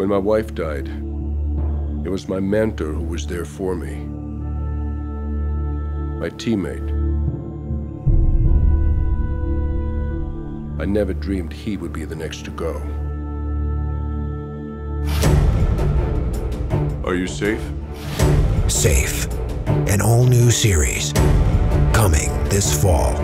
When my wife died, it was my mentor who was there for me. My teammate. I never dreamed he would be the next to go. Are you safe? Safe. An all new series. Coming this fall.